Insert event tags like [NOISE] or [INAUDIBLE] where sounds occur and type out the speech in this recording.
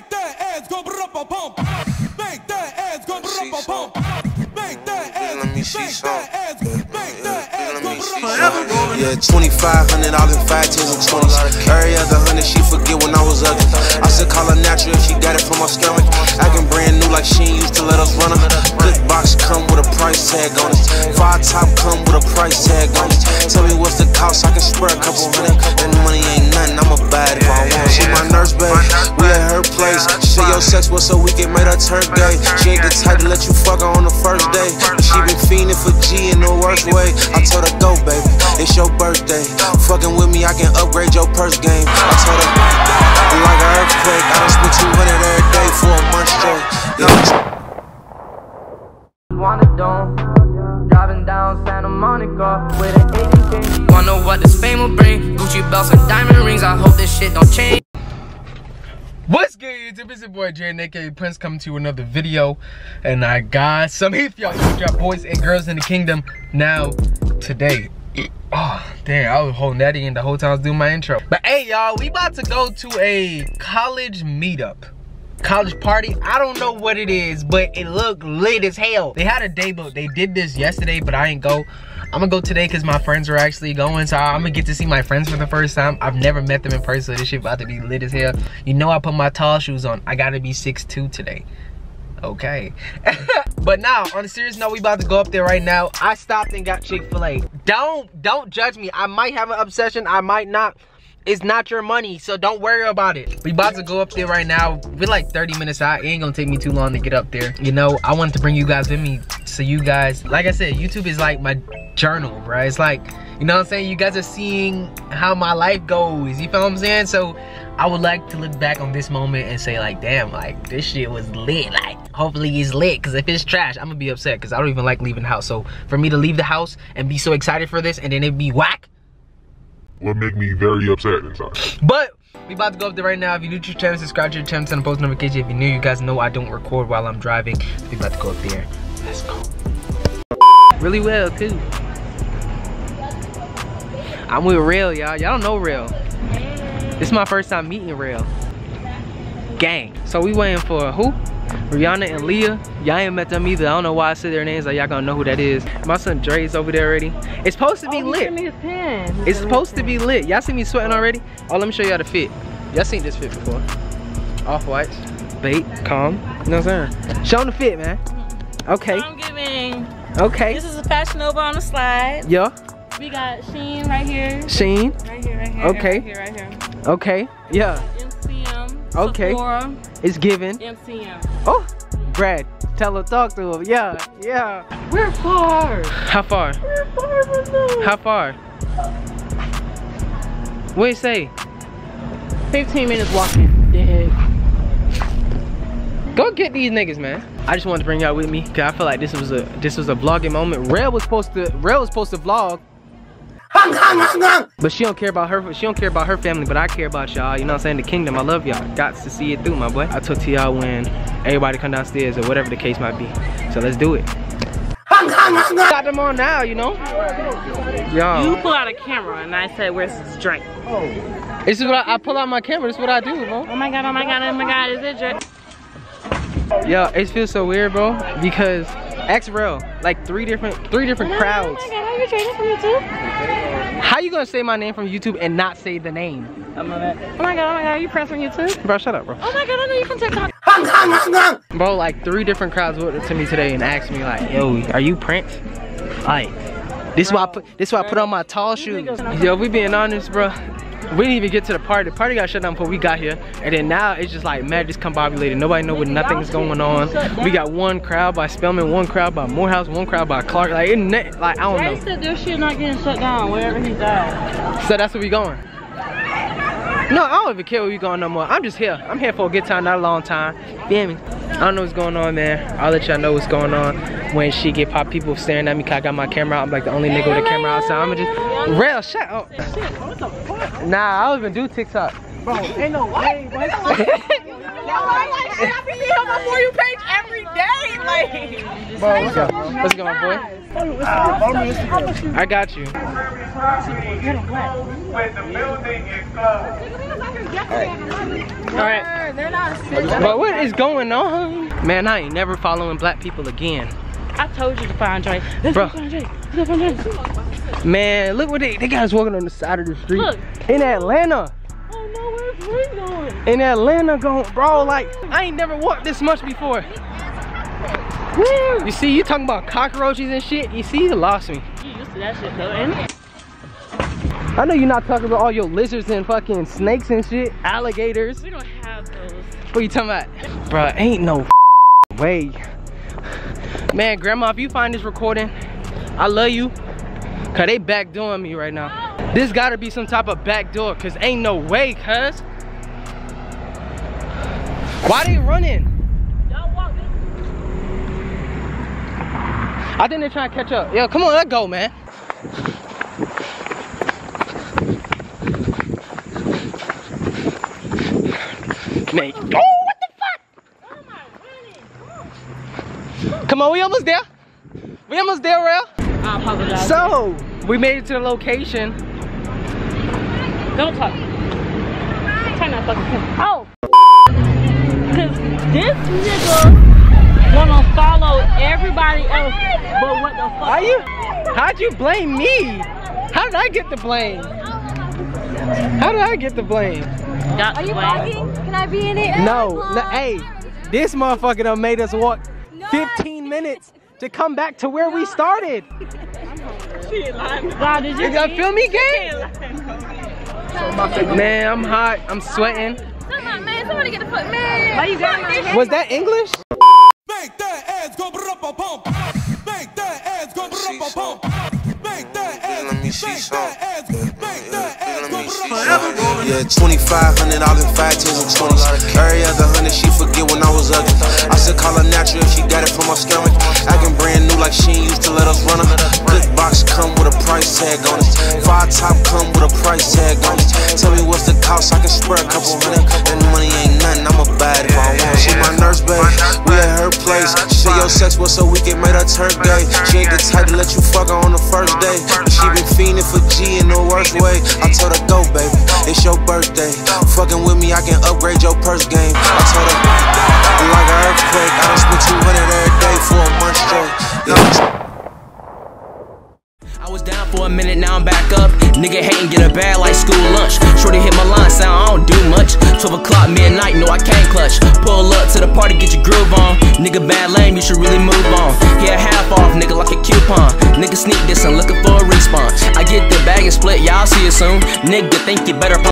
Make that ass go brumpa pump. Make that ass go brumpa pump. Make that ass. Let me see Make that ass. Make that ass go me see. Yeah, 2500 all in five tens and twenties. Every other hundred she forget when I was ugly. I said call she got it from my stomach. Acting brand new like she ain't used to let us run her. Good box come with a price tag on it. Five top come with a price tag on it. Tell me what's the cost, I can spare a couple hundred. That money ain't nothing, I'ma buy it if I want. She my nurse, babe. We at her place. She say your sex was so weekend made her turn gay. She ain't the type to let you fuck her on the first day. She been fiending for G in the worst way. I told her go, baby. It's your birthday. Fucking with me, I can upgrade your purse game. I told her like an earthquake. I What's good YouTube? It's your boy Jay aka Prince coming to you another video. And I got some heat for y'all. You drop boys and girls in the kingdom. Now today. Oh damn I was holding that in the whole time I was doing my intro. But hey y'all we about to go to a college meetup. College party. I don't know what it is but it looked lit as hell. They had a day but they did this yesterday but i ain't go i'm gonna go today because my friends are actually going so i'm gonna get to see my friends for the first time. I've never met them in person. This shit about to be lit as hell. You know i put my tall shoes on. I gotta be 6'2 today. Okay. [LAUGHS] But now on a serious note we about to go up there right now. I stopped and got chick-fil-a. Don't don't judge me. I might have an obsession. I might not it's not your money, so don't worry about it. We about to go up there right now. We're like 30 minutes out. It ain't gonna take me too long to get up there. You know, I wanted to bring you guys with me so you guys, like I said, YouTube is like my journal, right? It's like, you know what I'm saying? You guys are seeing how my life goes. You feel what I'm saying? So I would like to look back on this moment and say like, damn, like this shit was lit. Like, hopefully it's lit. Cause if it's trash, I'm gonna be upset cause I don't even like leaving the house. So for me to leave the house and be so excited for this and then it be whack, would make me very upset inside. But we about to go up there right now. If you're new to the channel, subscribe to the channel, turn post notification. If you're new, you guys know I don't record while I'm driving. We about to go up there. Let's go. Really well too. I'm with Real, y'all. Y'all don't know Real. This is my first time meeting Real. Gang. So we waiting for who? Rihanna and Leah. Y'all ain't met them either. I don't know why I said their names. Like y'all gonna know who that is. My son Dre's over there already. It's supposed to be oh, lit. Me his pen. It's supposed to be lit. Y'all see me sweating already? Oh, let me show y'all the fit. Y'all seen this fit before. Off whites, bait, calm. You know what I'm saying? Show them the fit, man. Okay. I'm giving. Okay. This is a Fashion Nova on the slide. Yeah. We got Shein right here. Shein. Right here, right here. Okay. Right here, right here. Okay. Yeah. Okay. Sephora. It's given. MCM. Oh, Brad. Tell her, talk to him. Yeah. Yeah. We're far. How far? We're far from them. How far? What you say? 15 minutes walking. Dead. Go get these niggas, man. I just wanted to bring y'all with me because I feel like this was a this was a vlogging moment. Rail was supposed to Rail was supposed to vlog. But she don't care about her she don't care about her family, but I care about y'all. You know what I'm saying? The kingdom. I love y'all. Got to see it through, my boy. I talk to y'all when everybody come downstairs or whatever the case might be. So let's do it. Got them on now, you know? Y'all. You pull out a camera and I said, where's this drink? Oh. This is what I, I pull out my camera. This is what I do, bro. Oh my god, oh my god, oh my god, is it drink? Yo, it feels so weird, bro, because XRL, like three different three different crowds. Oh my god, are you trading from YouTube? How you gonna say my name from YouTube and not say the name? Oh my god, oh my god, are you friends from YouTube? Bro, shut up, bro. Oh my god, I know you from TikTok. Bro, like three different crowds went up to me today and asked me like, yo, are you Prince? Like, this is why I put this is why I put on my tall shoes. Yo, we being honest, bro. We didn't even get to the party. The party got shut down before we got here. And then now it's just like mad discombobulated. Nobody know what nothing's going on. We got one crowd by Spelman, one crowd by Morehouse, one crowd by Clark. Like, it, like I don't Jay know. said this shit not getting shut down wherever he's at. So that's where we going. No, I don't even care where we going no more. I'm just here. I'm here for a good time, not a long time. Feel me? I don't know what's going on, man. I'll let y'all know what's going on when she get pop people staring at me cause I got my camera out. I'm like the only nigga with a camera outside. I'ma just real shut up. Nah, I don't even do TikTok. Bro, ain't no way, bro. Yo, I like shit. I on my For You page every day. Like, Bro, what's up? What's going on, boy? I got you. Alright. They're not But what is going on? Man, I ain't never following black people again. I told you to find Dre. Let's Bro. find Dre. Let's go find Dre. Man, look what they, they guys walking on the side of the street. Look. In Atlanta. In Atlanta going, bro, like, I ain't never walked this much before. Woo. You see, you talking about cockroaches and shit. You see, you lost me. You used to that shit though, and I know you're not talking about all your lizards and fucking snakes and shit, alligators. we don't have those. What you talking about? Bruh, ain't no way. Man, grandma, if you find this recording, I love you. Cause they backdooring me right now. This gotta be some type of backdoor, cause ain't no way, cuz. Why are they running? I think they're trying to catch up. Yo, come on, let's go, man. Man, oh, what the fuck? Come on, we almost there. We almost there, Rail. I apologize. So, we made it to the location. Don't talk. That fucking camera. Oh. Everybody else, but what the fuck? Are you? How'd you blame me? How did I get the blame? How did I get the blame? Got Are you blame. vlogging? Can I be in it? No, no, hey, this motherfucker done made us walk 15 [LAUGHS] minutes to come back to where we started. [LAUGHS] God, did you You got feel me, gang? Man, I'm hot. I'm sweating. Man, somebody get the fuck, man. Why you got? Was that English? Make that ass go pump. Make that ass go pump. Make that ass. Let me see Make that ass. Make that ass go me pump. Yeah, 2500 all in five tens and twenties. Every other hundred she forget when I was ugly. I said call her natural she got it from my stomach. Acting brand new like she ain't used to let us run her. Good box come with a price tag on it. Five top come with a price tag on it. Tell me what's the cost, I can spread a couple hundred. That money ain't nothing, I'ma buy it if I want. She my nurse, babe. Sex was so weak it made her turn gay. She ain't the type to let you fuck her on the first day. She been fiending for G in the worst way. I told her go, baby. It's your birthday. Fucking with me, I can upgrade your purse game. I told her like an earthquake. I done spent 200 every day for a month straight. I was down for a minute, now I'm back up. Nigga hating, get a bad like school lunch. Shorty hit my line, sound 12 o'clock, midnight, no, I can't clutch. Pull up to the party, get your groove on. Nigga bad lame, you should really move on. Yeah, half off, nigga, like a coupon. Nigga sneak this and looking for a response. I get the bag and split, y'all see it soon. Nigga, think you better.